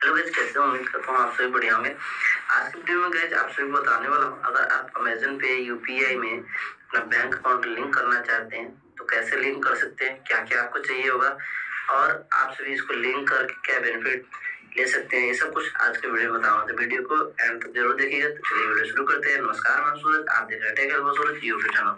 Hello guys कैसे हो, उम्मीद करता हूँ आप सभी बढ़िया होंगे। आज की वीडियो में गाइस आप सभी बताने वाला हूँ, अगर आप अमेजन पे यूपीआई में अपना बैंक अकाउंट लिंक करना चाहते हैं तो कैसे लिंक कर सकते हैं क्या क्या आपको चाहिए होगा, और आप सभी इसको लिंक करके क्या बेनिफिट ले सकते हैं, ये सब कुछ आज के वीडियो में बताऊँगा। तो वीडियो को एंड तक ज़रूर देखिएगा। तो चलिए वीडियो शुरू करते हैं। नमस्कार, मैं सूरज, आप देख रहे हैं सूरज यूट्यूब चैनल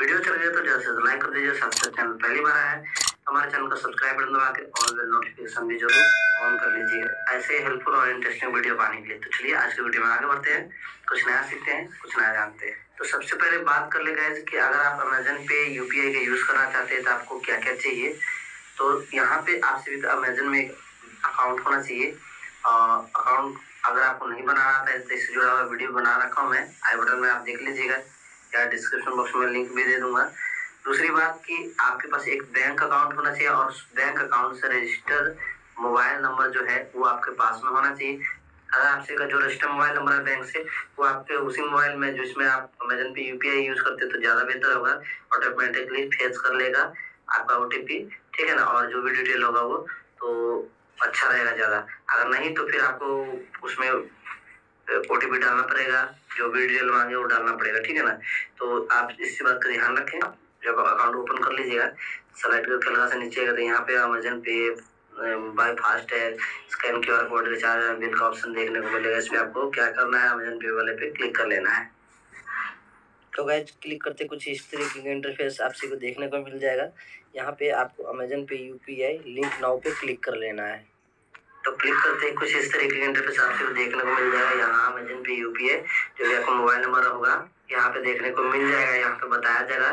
वीडियो चल गया तो जल्द से लाइक कर दीजिए सबसे चैनल पहली बार आया है हमारे चैनल का सब्सक्राइब बटन दबा के ऑल बेल नोटिफिकेशन भी ज़रूर ऑन कर लीजिए। ऐसे हेल्पफुल और इंटरेस्टिंग वीडियो पाने के लिए। तो चलिए, आज के वीडियो में आगे बढ़ते हैं। कुछ नया सीखते हैं, कुछ नया जानते हैं। तो सबसे पहले बात कर ले गए कि अगर आप अमेजन पे यूपीआई का यूज़ करना चाहते हैं तो आपको क्या क्या चाहिए? तो यहाँ पे आप सभी का अमेजन में अकाउंट होना चाहिए। अकाउंट अगर आपको नहीं बनाना आता है तो इससे जुड़ा हुआ वीडियो बना रखा हूँ मैं। आई बटन में आप देख लीजिएगा। या डिस्क्रिप्शन बॉक्स में लिंक भी दे दूँगा। दूसरी बात कि आपके पास एक बैंक अकाउंट होना चाहिए और बैंक अकाउंट से रजिस्टर मोबाइल नंबर जो है, वो आपके पास में होना चाहिए। अगर आपसे का जो रजिस्टर मोबाइल नंबर है बैंक से, वो आपके उसी मोबाइल में जिसमें आप अमेजन पे यूपीआई यूज़ करते हैं तो ज़्यादा बेहतर होगा ऑटोमेटिकली फेस कर लेगा आपका ओटीपी ठीक है ना? और जो भी डिटेल होगा वो तो अच्छा रहेगा ज़्यादा। अगर नहीं तो फिर आपको उसमें ओटीपी डालना पड़ेगा, जो भी डिटेल मांगे वो डालना पड़ेगा, ठीक है ना? तो आप इसी बात का ध्यान रखें। जब अकाउंट ओपन कर लीजिएगा सेलेक्ट करके लगा से नीचे तो यहाँ पे अमेजन पे बाय फास्ट है scan Q R code recharge bill का ऑप्शन देखने को मिलेगा। इस पर आपको क्या करना है अमेजन पे वाले पे क्लिक कर लेना है। तो गैज क्लिक करते कुछ इस तरीके का इंटरफेस आपसे को देखने को मिल जाएगा। यहाँ पे आपको Amazon Pay UPI link now पे क्लिक कर लेना है। तो क्लिक करते कुछ इस तरीके का इंटरफेस आपसे देखने को मिल जाएगा। यहाँ अमेजन पे यूपीआई जो भी आपका मोबाइल नंबर होगा, यहाँ पे देखने को मिल जाएगा, यहाँ पे बताया जाएगा।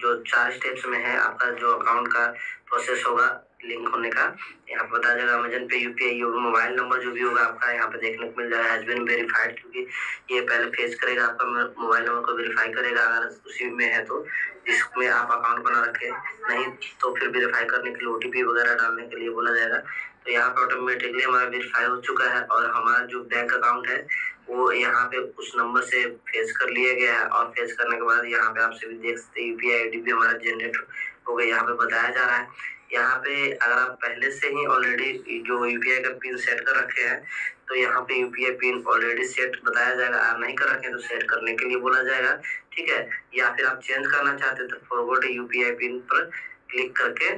जो चार स्टेप्स में है आपका जो अकाउंट का प्रोसेस होगा लिंक होने का। यहाँ पे बताया जाएगा Amazon Pay UPI mobile number जो भी होगा आपका यहाँ पे देखने को मिल जाएगा हैज़ बिन वेरीफाइड क्योंकि ये पहले फेस करेगा आपका मोबाइल नंबर को वेरीफाई करेगा अगर उसी में है तो जिसमें आप अकाउंट बना रखे नहीं तो फिर वेरीफाई करने के लिए ओटीपी वगैरह डालने के लिए बोला जाएगा। तो यहाँ पे ऑटोमेटिकली हमारा वेरीफाई हो चुका है और हमारा जो बैंक अकाउंट है, वो यहाँ पे उस नंबर से फेस कर लिया गया है और फेस करने के बाद यहाँ पे आप सभी देख सकते हैं यूपीआई आईडी भी हमारा जनरेट हो गया, यहाँ पे बताया जा रहा है। यहाँ पे अगर आप पहले से ही ऑलरेडी जो यूपीआई का पिन सेट कर रखे हैं तो यहाँ पे यूपीआई पिन ऑलरेडी सेट बताया जाएगा। आप नहीं कर रखे तो सेट करने के लिए बोला जाएगा। ठीक है? या फिर आप चेंज करना चाहते हैं तो फॉरवर्ड यूपीआई पिन पर क्लिक करके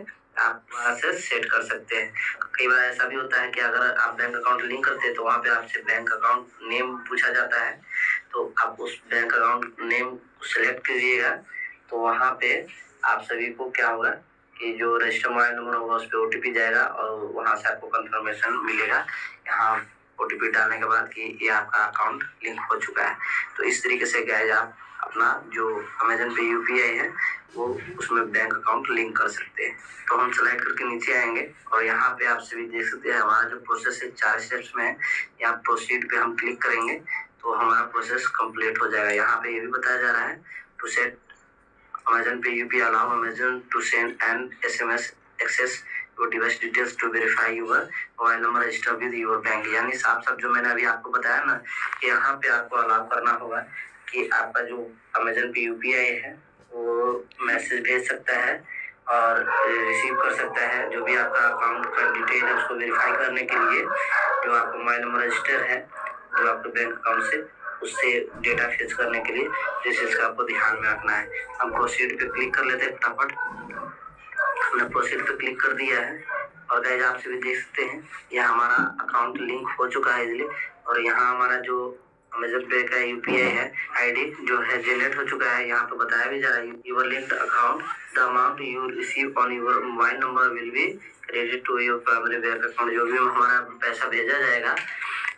आप वहाँ से सेट कर सकते हैं। कई बार ऐसा भी होता है कि अगर आप बैंक अकाउंट लिंक करते हैं तो वहाँ पे आपसे बैंक अकाउंट नेम पूछा जाता है। तो आप उस बैंक अकाउंट नेम सेलेक्ट कीजिएगा तो वहाँ पे आप सभी को क्या होगा? कि जो रजिस्टर मोबाइल नंबर होगा उस पर ओ जाएगा और वहाँ से आपको कंफर्मेशन मिलेगा। यहाँ OTP डालने के बाद कि ये आपका अकाउंट लिंक हो चुका है। तो इस तरीके से गए आप अपना जो अमेजन पे यूपीआई है, वो उसमें बैंक अकाउंट लिंक कर सकते हैं। तो हम सेलेक्ट करके नीचे आएँगे और यहाँ पे आप सभी देख सकते हैं, हमारा जो प्रोसेस है, चार स्टेप्स में है। यहाँ प्रोसीड पे हम क्लिक करेंगे तो हमारा प्रोसेस कंप्लीट हो जाएगा। यहाँ पे ये भी बताया जा रहा है to set Amazon Pay UPI allow Amazon to send an S M S access your device details to verify your mobile number register with your bank यानी साफ़ साफ़ जो मैंने अभी आपको बताया ना कि यहाँ पे आपको अलाउ करना होगा कि आपका जो अमेजन पे यूपीआई है, वो मैसेज भेज सकता है और रिसीव कर सकता है जो भी आपका अकाउंट का डिटेल है उसको वेरीफाई करने के लिए जो आपका मोबाइल नंबर रजिस्टर है, जो आपके बैंक अकाउंट से। उससे डेटा फेच करने के लिए जिस चीज़ का आपको ध्यान में रखना है। हम प्रोसीड पे क्लिक कर लेते हैं फटाफट। हमने प्रोसीड पे क्लिक कर दिया है। और गैज आप सभी देख सकते हैं, यह हमारा अकाउंट लिंक हो चुका है इजिली और यहाँ हमारा जो अमेजन पे का यूपीआई है आईडी जो है जनरेट हो चुका है। यहाँ पे बताया भी जा रहा है your linked account the amount you receive on your mobile number will be credit to your primary bank account जो भी हमारा पैसा भेजा जाएगा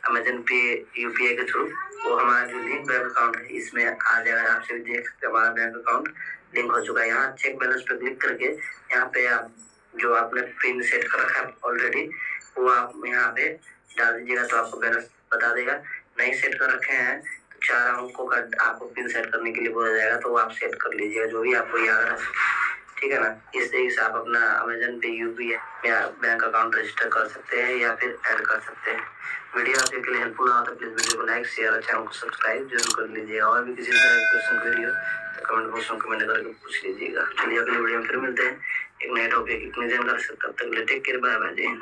अमेजन पे यूपीआई के थ्रू वो हमारा जो लिंक बैंक अकाउंट है, इसमें आ जाएगा आप सभी देख सकते हैं, हमारा बैंक अकाउंट लिंक हो चुका है। यहाँ चेक बैलेंस पे क्लिक करके, यहाँ पे आप जो आपने पिन सेट कर रखा है ऑलरेडी वो आप यहाँ पे डाल दीजिएगा तो आपको बैलेंस बता देगा। नहीं सेट कर रखे हैं तो चार अंकों का आपको पिन सेट करने के लिए बोला जाएगा तो वो आप सेट कर लीजिएगा, जो भी आपको याद है ठीक है ना इस तरीके से आप अपना अमेजन पे यू पी या बैंक अकाउंट रजिस्टर कर सकते हैं या फिर ऐड कर सकते हैं। वीडियो आपके लिए हेल्पफुल रहा तो प्लीज़ वीडियो को लाइक शेयर और चैनल को सब्सक्राइब ज़रूर कर लीजिएगा और भी किसी तरह के क्वेश्चन वीडियो तो कमेंट बॉक्स में कमेंट करके पूछ लीजिएगा। चलिए अगले वीडियो में फिर मिलते हैं। एक नए टॉपिक इतनी जानकारी तब तक लेटेक केयर बाय बाय जय